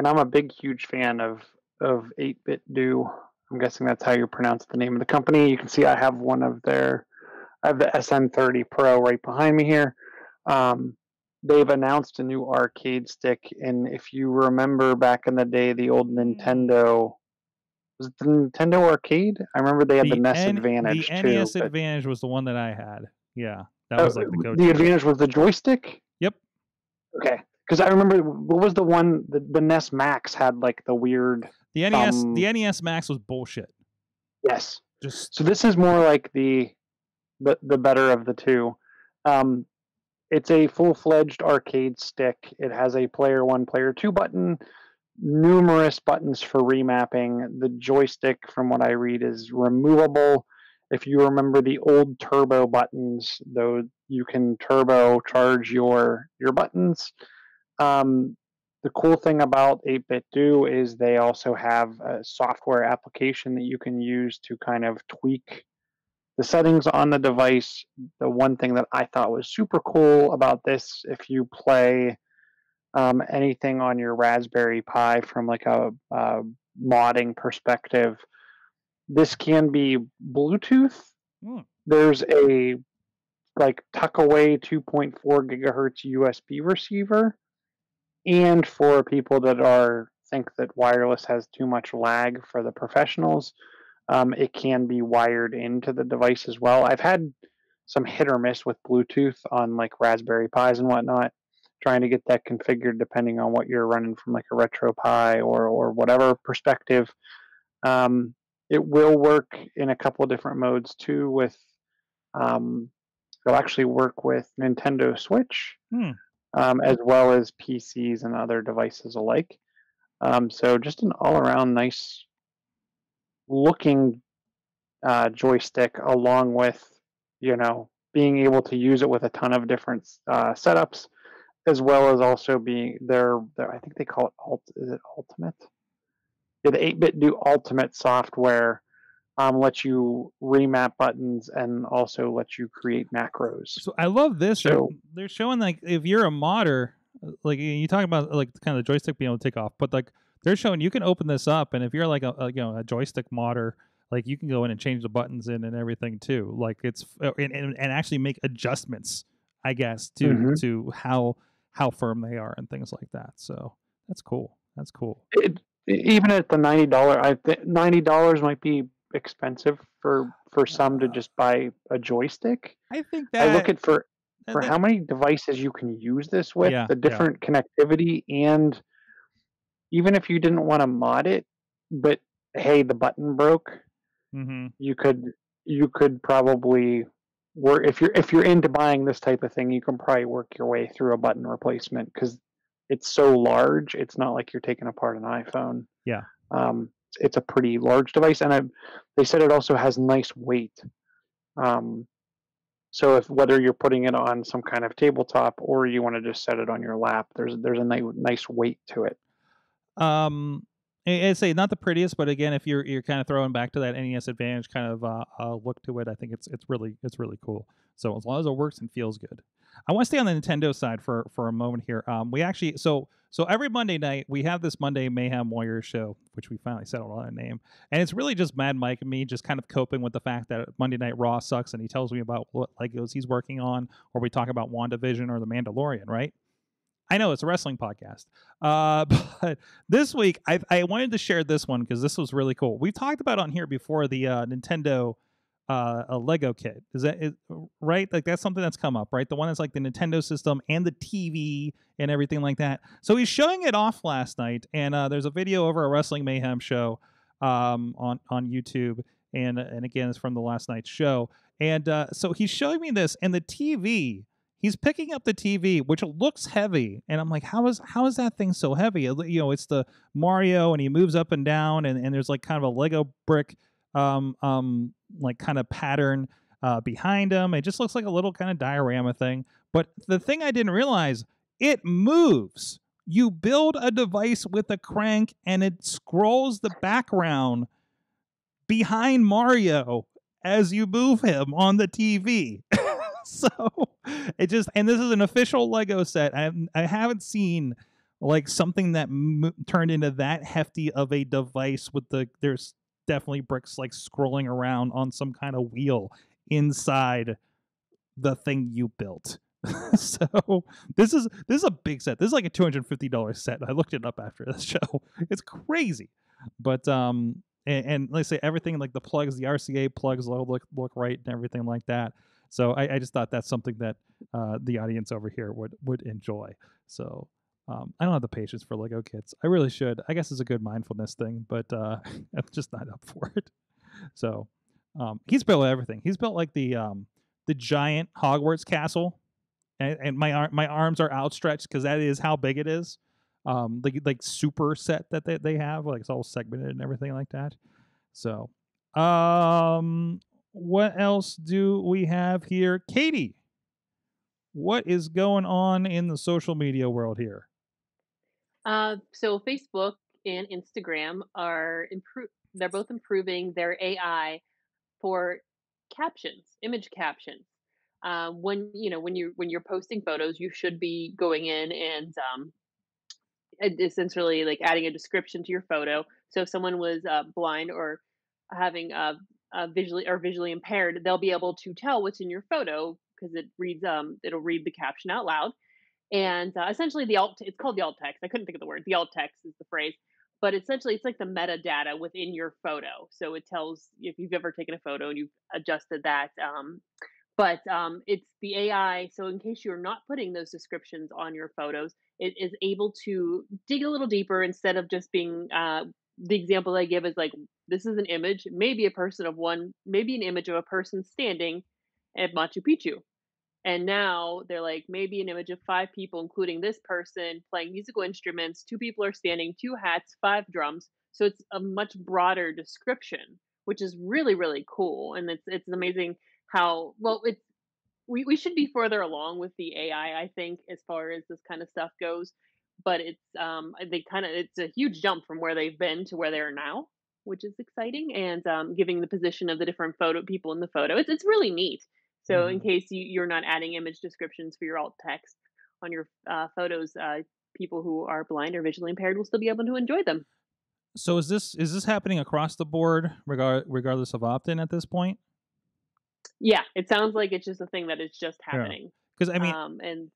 and I'm a big, huge fan of of 8-bit do. I'm guessing that's how you pronounce the name of the company. You can see I have one of their, I have the SN30 Pro right behind me here. Um, they've announced a new arcade stick, and if you remember back in the day, the old Nintendo was it the Nintendo Arcade? I remember they had the, NES N- Advantage The too. NES but- Advantage was the one that I had. Yeah, that uh, was like the go. the Advantage was the joystick. Yep. Okay, because I remember what was the one the, the NES Max had like the weird. The NES, um, the NES Max was bullshit. Yes. Just So this is more like the the the better of the two. Um, it's a full fledged arcade stick. It has a player one, player two button, numerous buttons for remapping. The joystick, from what I read, is removable. If you remember the old turbo buttons, though, you can turbo charge your your buttons. Um, the cool thing about 8BitDo is they also have a software application that you can use to kind of tweak the settings on the device. The one thing that I thought was super cool about this, if you play um, anything on your Raspberry Pi from like a, a modding perspective, this can be Bluetooth. Hmm. There's a like tuck away 2.4 gigahertz USB receiver, and for people that are think that wireless has too much lag for the professionals, um, it can be wired into the device as well. I've had some hit or miss with Bluetooth on like Raspberry Pis and whatnot, trying to get that configured depending on what you're running from like a RetroPie or or whatever perspective. Um, it will work in a couple different modes too. With um, it'll actually work with Nintendo Switch Hmm. Um, as well as PCs and other devices alike. Um, so just an all-around nice looking uh, joystick, along with you know being able to use it with a ton of different uh, setups, as well as also being their, I think they call it alt is it ultimate? Yeah, the 8BitDo ultimate software um, lets you remap buttons and also lets you create macros. So I love this. They're- So- they're showing like if you're a modder, uh, like you talk about like kind of the joystick being able to take off, but like they're showing you can open this up, and if you're like a, a you know a joystick modder, like you can go in and change the buttons in and everything too. Like it's uh, and, and, and actually make adjustments, I guess, to Mhm. to how how firm they are and things like that. So that's cool. That's cool. it, even at the ninety dollar, I think ninety dollars might be expensive for for some to just buy a joystick. I think that I look at for for how many devices you can use this with, Yeah, the yeah. different connectivity, and even if you didn't want to mod it, but hey, the button broke, Mhm. you could you could probably work if you're if you're into buying this type of thing, you can probably work your way through a button replacement because it's so large. It's not like you're taking apart an iPhone. Yeah. Um, it's a pretty large device, and I, they said it also has nice weight. Um, so if whether you're putting it on some kind of tabletop or you want to just set it on your lap, there's there's a nice nice weight to it. Um, I- say not the prettiest, but again, if you're you're kind of throwing back to that NES Advantage kind of uh, uh, look to it, I think it's it's really it's really cool. So as long as it works and feels good, I want to stay on the Nintendo side for for a moment here. Um, we actually so so every Monday night we have this Monday Mayhem Warriors show, which we finally settled on a name, and it's really just Mad Mike and me just kind of coping with the fact that Monday Night Raw sucks, and he tells me about what Legos he's working on, or we talk about WandaVision or The Mandalorian, right? I know it's a wrestling podcast, uh, but this week I, I wanted to share this one because this was really cool. We talked about on here before the uh, Nintendo uh, a Lego kit. Is that is, right? Like that's something that's come up, right? The one that's like the Nintendo system and the TV and everything like that. So he's showing it off last night, and uh, there's a video over a Wrestling Mayhem show um, on on YouTube, and and again it's from the last night's show. And uh, so he's showing me this, and the TV he's picking up the TV, which looks heavy, and I'm like, how is how is that thing so heavy? You know, it's the Mario, and he moves up and down, and, and there's like kind of a Lego brick, um, um, like kind of pattern uh, behind him. It just looks like a little kind of diorama thing. But the thing I didn't realize, it moves. You build a device with a crank, and it scrolls the background behind Mario as you move him on the TV. so it just and this is an official Lego set. I I haven't seen like something that m- turned into that hefty of a device with the there's definitely bricks like scrolling around on some kind of wheel inside the thing you built. so this is this is a big set. This is like a two hundred fifty dollars set. I looked it up after the show. It's crazy, but um, and, and let's say everything like the plugs, the RCA plugs look look right and everything like that. So I, I just thought that's something that uh, the audience over here would would enjoy. So um, I don't have the patience for Lego kits. I really should. I guess it's a good mindfulness thing, but uh, I'm just not up for it. So um, he's built everything. He's built like the um, the giant Hogwarts castle, and, and my ar- my arms are outstretched because that is how big it is. Um, like like super set that they, they have, like it's all segmented and everything like that. So, um, what else do we have here, Katie? What is going on in the social media world here? Uh, so Facebook and Instagram are improve. They're both improving their AI for captions, image captions. Um, when you know when you when you're posting photos, you should be going in and um, essentially like adding a description to your photo. So if someone was uh, blind or having a, a visually or visually impaired, they'll be able to tell what's in your photo because it reads um it'll read the caption out loud. And uh, essentially the alt it's called the alt text i couldn't think of the word the alt text is the phrase but essentially it's like the metadata within your photo. So it tells if you've ever taken a photo and you've adjusted that um, but um, it's the ai so in case you're not putting those descriptions on your photos it is able to dig a little deeper instead of just being uh, the example i give is like this is an image maybe a person of one maybe an image of a person standing at machu picchu and now they're like maybe an image of five people including this person playing musical instruments two people are standing two hats five drums so it's a much broader description which is really really cool and it's it's amazing how well it's we, we should be further along with the ai i think as far as this kind of stuff goes but it's um they kind of it's a huge jump from where they've been to where they are now which is exciting and um, giving the position of the different photo people in the photo it's, it's really neat so mm-hmm. in case you, you're not adding image descriptions for your alt text on your uh, photos, uh, people who are blind or visually impaired will still be able to enjoy them. So is this is this happening across the board, regard regardless of opt-in at this point? Yeah, it sounds like it's just a thing that is just happening. Because yeah. I mean, um, and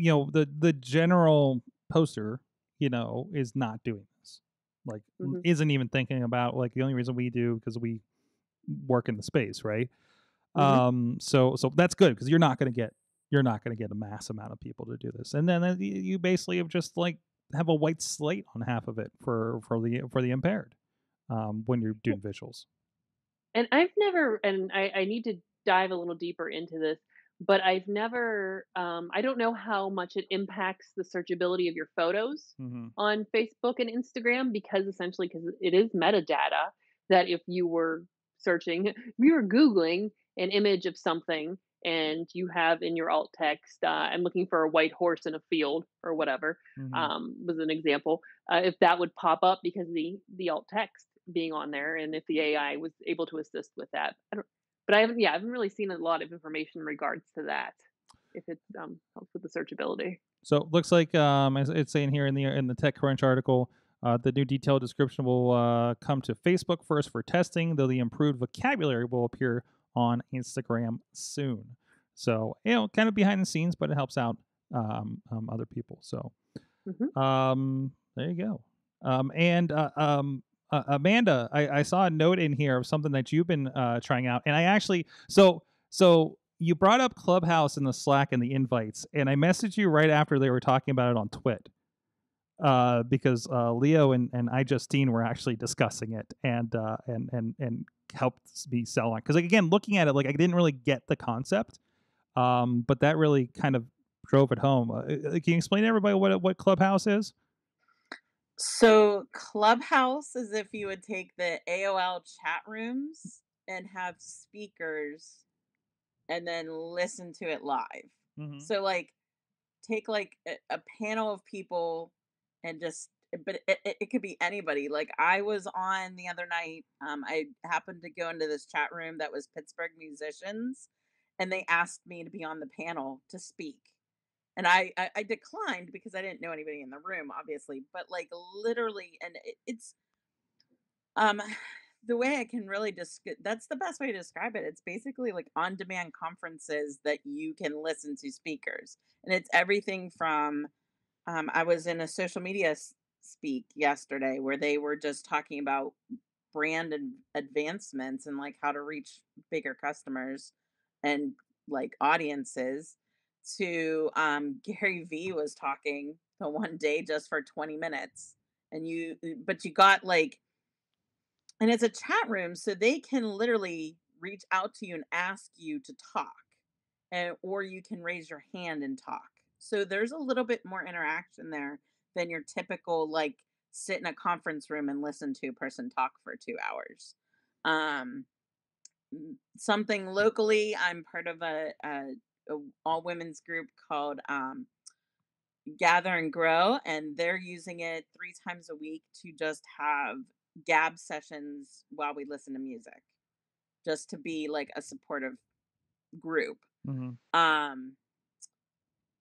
you know, the the general poster, you know, is not doing this. Like, mm-hmm. isn't even thinking about like the only reason we do because we work in the space, right? Mm-hmm. Um, so so that's good because you're not going to get you're not going to get a mass amount of people to do this, and then you basically have just like have a white slate on half of it for for the for the impaired um, when you're doing visuals. And I've never, and I, I need to dive a little deeper into this, but I've never, um, I don't know how much it impacts the searchability of your photos mm-hmm. on Facebook and Instagram because essentially, because it is metadata that if you were searching, you were Googling an image of something and you have in your alt text, uh, I'm looking for a white horse in a field or whatever, mm-hmm. um, was an example. Uh, if that would pop up because the the alt text being on there, and if the AI was able to assist with that, I don't. But I haven't, yeah, I haven't really seen a lot of information in regards to that. If it um, helps with the searchability. So it looks like um, it's saying here in the in the TechCrunch article, uh, the new detailed description will uh, come to Facebook first for testing, though the improved vocabulary will appear on Instagram soon. So, you know, kind of behind the scenes, but it helps out um, um, other people. So, mm-hmm. um, there you go. Um, and uh, um, uh, Amanda, I, I, saw a note in here of something that you've been uh, trying out, and I actually so so you brought up Clubhouse in the Slack and the invites, and I messaged you right after they were talking about it on TWiT. Uh, because uh, Leo and, and I Justine were actually discussing it and uh, and and and helped me sell on because like again looking at it like I didn't really get the concept, um, but that really kind of drove it home. Uh, uh can you explain to everybody what what Clubhouse is? So Clubhouse is if you would take the AOL chat rooms and have speakers and then listen to it live. Mm-hmm. So like take like a, a panel of people and just but it, it, it, could be anybody like i was on the other night um, i happened to go into this chat room that was pittsburgh musicians and they asked me to be on the panel to speak and I, I I declined because I didn't know anybody in the room, obviously. But like literally, and it, it's um the way I can really just that's the best way to describe it. It's basically like on demand conferences that you can listen to speakers. And it's everything from um, I was in a social media speak yesterday where they were just talking about brand and advancements and like how to reach bigger customers and like audiences to um Gary Vee was talking the one day just for 20 minutes and you but you got like and it's a chat room so they can literally reach out to you and ask you to talk and or you can raise your hand and talk. So there's a little bit more interaction there than your typical like sit in a conference room and listen to a person talk for two hours. Um something locally i'm part of a, a all women's group called um gather and grow and they're using it three times a week to just have gab sessions while we listen to music just to be like a supportive group. Mm-hmm. um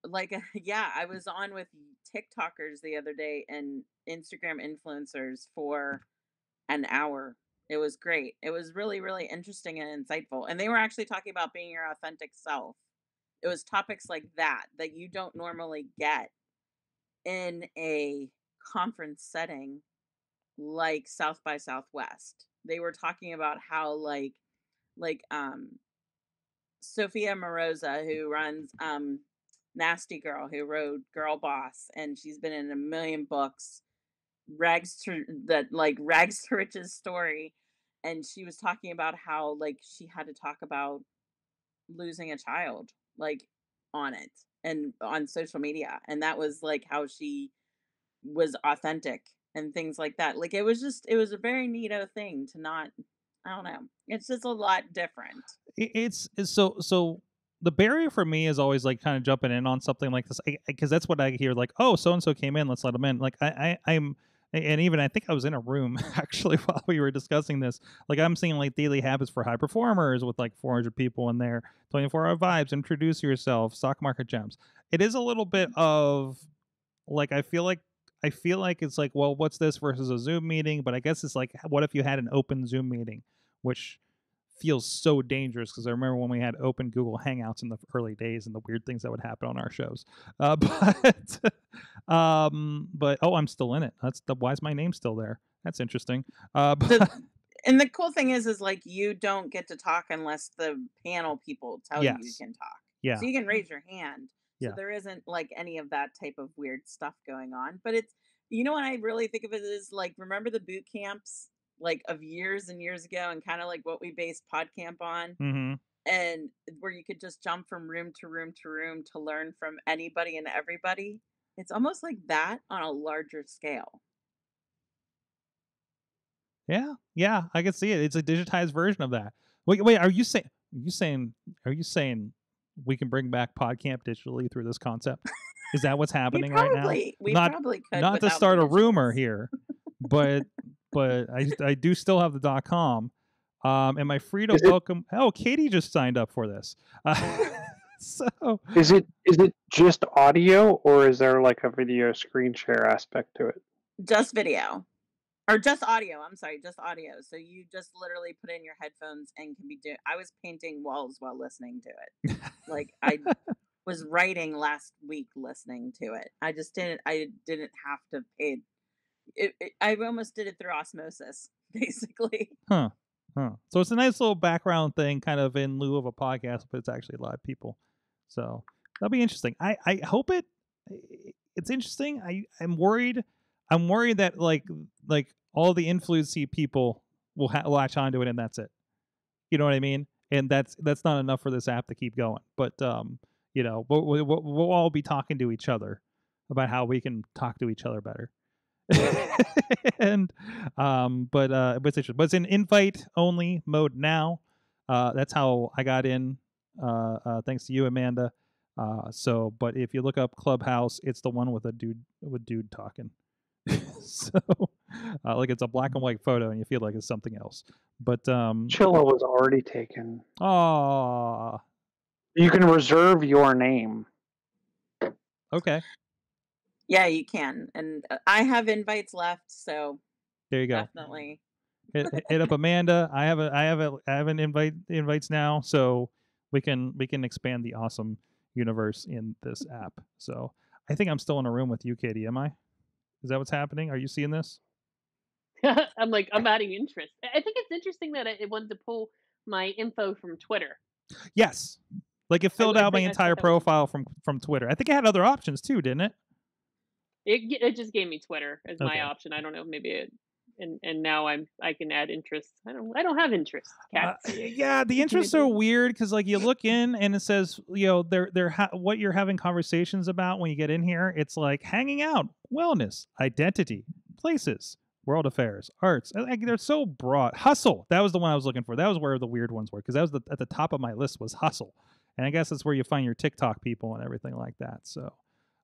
like yeah i was on with tiktokers the other day and instagram influencers for an hour. It was great. It was really really interesting and insightful and they were actually talking about being your authentic self it was topics like that that you don't normally get in a conference setting like South by Southwest. They were talking about how like like um Sophia Amoruso who runs um Nasty Girl who wrote Girl Boss and she's been in a million books rags to that like rags to riches story and she was talking about how like she had to talk about losing a child like on it and on social media and that was like how she was authentic and things like that. Like it was just it was a very neato uh, thing to not I don't know. It's just a lot different. It's, it's so so the barrier for me is always like kind of jumping in on something like this because that's what I hear like oh so and so came in let's let them in like I, I I'm and even I think I was in a room actually while we were discussing this. Like I'm seeing like daily habits for high performers with like 400 people in there, 24 hour vibes, introduce yourself, stock market gems. It is a little bit mm-hmm. of like I feel like I feel like it's like, well, what's this versus a Zoom meeting? But I guess it's like, what if you had an open Zoom meeting, which feels so dangerous because I remember when we had open Google Hangouts in the early days and the weird things that would happen on our shows. Uh, but, um, but oh, I'm still in it. That's the why is my name still there? That's interesting. Uh, but, and the cool thing is, is like you don't get to talk unless the panel people tell you you can talk. yeah, So you can raise your hand. Yeah. So there isn't like any of that type of weird stuff going on. But it's you know what I really think of it as like remember the boot camps like of years and years ago and kind of like what we based PodCamp on hmm and where you could just jump from room to room to room to learn from anybody and everybody. It's almost like that on a larger scale. yeah, yeah. I can see it. It's a digitized version of that. Wait, wait. Are you saying? Are you saying? Are you saying we can bring back PodCamp digitally through this concept? Is that what's happening right now? we Not- probably could not to start a rumor here, but but I I do still have the dot com. Um, am I free to Is it- welcome? Oh, Katie just signed up for this. Uh, so Is it is it just audio or is there like a video screen share aspect to it? just video or just audio i'm sorry just audio so you just literally put in your headphones and can be doing i was painting walls while listening to it like i was writing last week listening to it i just didn't i didn't have to pay it, it, i almost did it through osmosis basically huh huh. So it's a nice little background thing, kind of in lieu of a podcast, but it's actually live people. So that'll be interesting. I I hope it. It's interesting. I I'm worried. I'm worried that like like all the influency people will ha- latch onto it and that's it. You know what I mean? And that's that's not enough for this app to keep going. But um, you know, we'll, we'll, we'll all be talking to each other about how we can talk to each other better. and um, but uh, but it's. But it's in invite only mode now. Uh, that's how I got in. Uh, uh, thanks to you, Amanda. Uh, so, but if you look up Clubhouse, it's the one with a dude with dude talking. so, uh, like it's a black and white photo, and you feel like it's something else. But um, Chilla was already taken. ah, You can reserve your name. Okay. Yeah, you can. And uh, I have invites left, so There you go. definitely. hit, hit- hit up Amanda. I have a I have a I have an invite invites now, so we can we can expand the awesome universe in this app. So I think I'm still in a room with you, Katie. Am I? Is that what's happening? Are you seeing this? I'm like, I'm adding interest. I I think it's interesting that it it wanted to pull my info from Twitter. Yes. Like it filled I out my entire thought that was- profile from from Twitter. I think it had other options too, didn't it? It it just gave me Twitter as Okay. my option. I don't know, maybe it, and and now I'm I can add interest. I don't I don't have interest. Uh, yeah, the interests are weird because like you look in and it says you know they're they're ha- what you're having conversations about when you get in here. It's like hanging out, wellness, identity, places, world affairs, arts. and, Like they're so broad. Hustle. That was the one I was looking for. That was where the weird ones were because that was the, at the top of my list was hustle, and I guess that's where you find your TikTok people and everything like that. So.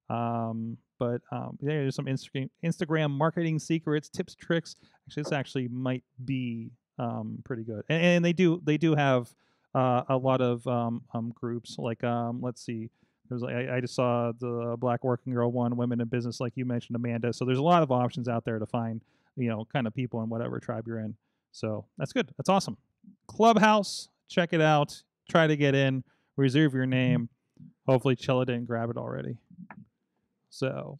Um, but um, yeah, there's some Instagram Instagram marketing secrets, tips, tricks. Actually, this actually might be um, pretty good, and, and they do they do have uh, a lot of um, um, groups. Like um, let's see, there's like I, I just saw the Black Working Girl one, Women in Business, like you mentioned, Amanda. So there's a lot of options out there to find you know kind of people in whatever tribe you're in. So that's good. That's awesome. Clubhouse, check it out. Try to get in. Reserve your name. Hopefully, Chilla didn't grab it already. So,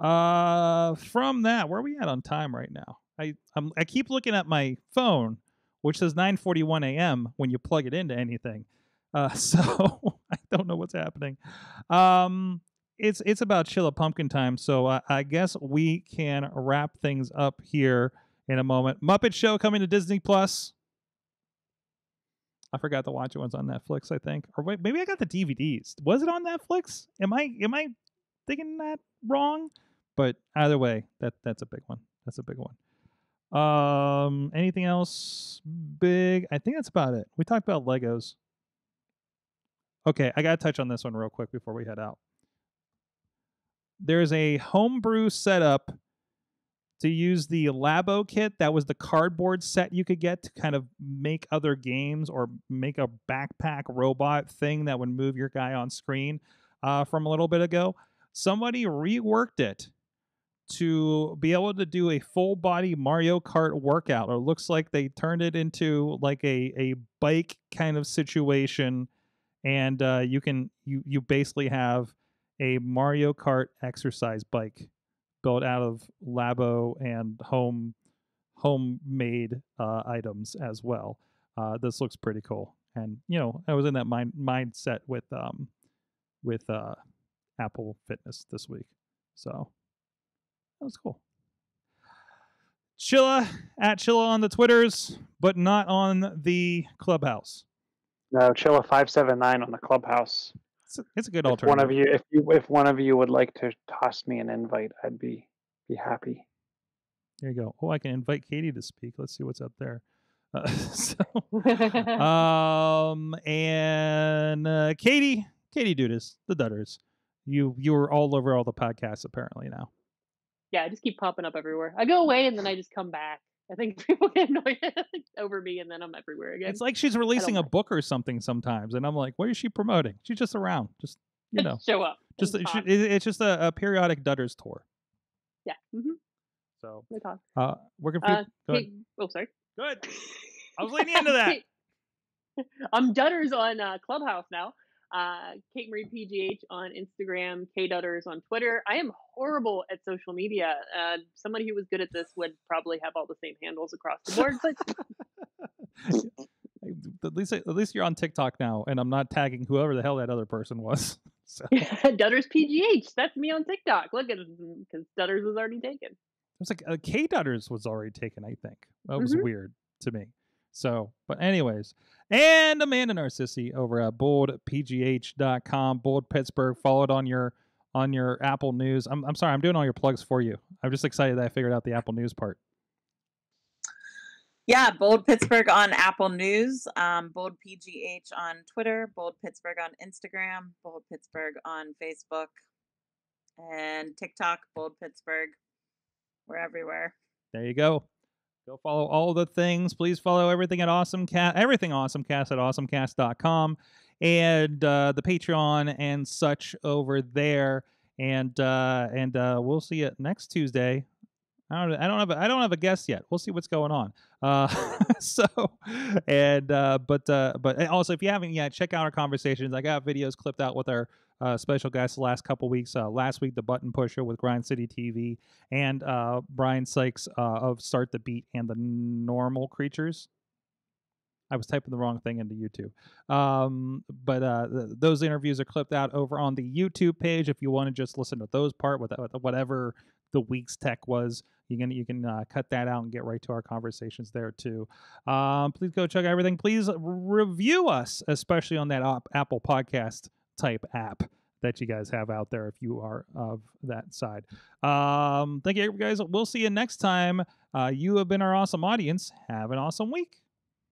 uh, from that, where are we at on time right now? I I'm, I keep looking at my phone, which says 9:41 a.m. when you plug it into anything. Uh, so I don't know what's happening. Um, it's it's about Chilla Pumpkin time, so I, I guess we can wrap things up here in a moment. Muppet Show coming to Disney Plus. I forgot to watch it once on Netflix, I think, or wait, maybe I got the DVDs. Was it on Netflix? Am I am I thinking that wrong? But either way, that that's a big one. That's a big one. Um, anything else big? I think that's about it. We talked about Legos. Okay, I gotta touch on this one real quick before we head out. There's a homebrew setup to use the Labo kit. That was the cardboard set you could get to kind of make other games or make a backpack robot thing that would move your guy on screen uh, from a little bit ago. Somebody reworked it to be able to do a full body Mario Kart workout. Or it looks like they turned it into like a, a bike kind of situation. And uh, you can you you basically have a Mario Kart exercise bike built out of Labo and home homemade uh, items as well. Uh, this looks pretty cool, and you know I was in that mind mindset with um with uh, Apple Fitness this week, so that was cool. Chilla at Chilla on the Twitters, but not on the Clubhouse. No, Chilla five seven nine on the clubhouse. It's a, it's a good If alternative. one of you, if you, if one of you would like to toss me an invite, I'd be be happy. There you go. Oh, I can invite Katie to speak. Let's see what's up there. Uh, so, um, and uh, Katie, Katie Dudas, the Dudders. You you were all over all the podcasts apparently now. yeah, I just keep popping up everywhere. I go away and then I just come back. I think people get annoyed over me and then I'm everywhere again. It's like she's releasing a book or something sometimes, and I'm like, what is she promoting? She's just around, just you know, show up. just and it- talk. it- it's just a, a periodic Dudders tour. yeah. Mm-hmm. So We talk. uh, we're Uh, ahead. Oh, sorry. Good. I was leaning into that. I'm Dutters on uh, Clubhouse now. Uh, Kate Marie PGH on Instagram, K Dutters on Twitter. I am horrible at social media. Uh, somebody who was good at this would probably have all the same handles across the board, but At least at least you're on TikTok now, and I'm not tagging whoever the hell that other person was. So Dutters PGH. That's me on TikTok. Look at it, because Dutters was already taken. it was like uh, K Dutters was already taken. I think that was Mhm. weird to me. So, but anyways, and Amanda Narcissi over at boldpgh.com, Bold Pittsburgh. Followed on your on your Apple News. I'm I'm sorry, I'm doing all your plugs for you. I'm just excited that I figured out the Apple News part. Yeah, Bold Pittsburgh on Apple News, um, Bold PGH on Twitter, Bold Pittsburgh on Instagram, Bold Pittsburgh on Facebook, and TikTok, Bold Pittsburgh. We're everywhere. There you go. Go follow all the things. Please follow everything at AwesomeCast, everything AwesomeCast at awesomecast.com and uh, the Patreon and such over there. and uh, and uh, we'll see you next Tuesday. I don't, I don't have a, I don't have a guest yet. We'll see what's going on. Uh, so, and uh, but uh, but also if you haven't yet, check out our conversations. I got videos clipped out with our uh, special guests the last couple weeks. Uh, last week, the Button Pusher with Grind City TV, and uh, Brian Sykes uh, of Start the Beat and the Normal Creatures. I was typing the wrong thing into YouTube. Um, but uh, th- those interviews are clipped out over on the YouTube page. If you want to just listen to those part with with whatever the week's tech was, you can you can uh, cut that out and get right to our conversations there too. Um, please go check everything. Please review us, especially on that op- Apple Podcast type app that you guys have out there if you are of that side. Um, thank you, guys. We'll see you next time. Uh, you have been our awesome audience. Have an awesome week.